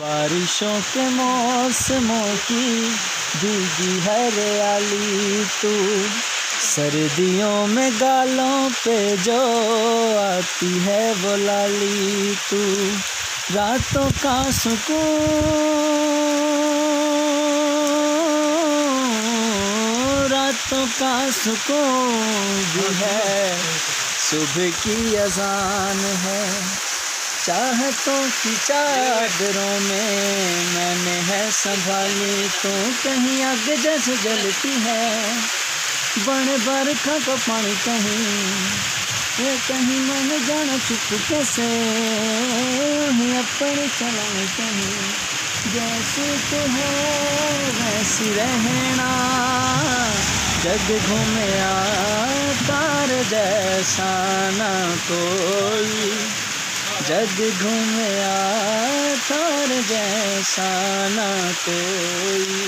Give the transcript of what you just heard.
बारिशों के मौसमों की भीगी हरियाली तू। सर्दियों में गालों पे जो आती है वो लाली तू। रातों का सुकून, रातों का सुकून भी है। सुबह की अजान है। चाहतों की चादरों में मैंने है संभाली तो कहीं आग जैसे जलती है। बड़े बरखा का पानी कहीं, ये कहीं मैंने जाना चुप कैसे? अपने चलाने कहीं, जैसे तो है वैसी रहना। जग घूमे तार जैसा ना कोई। जग घूमया थार जैसा ना कोई।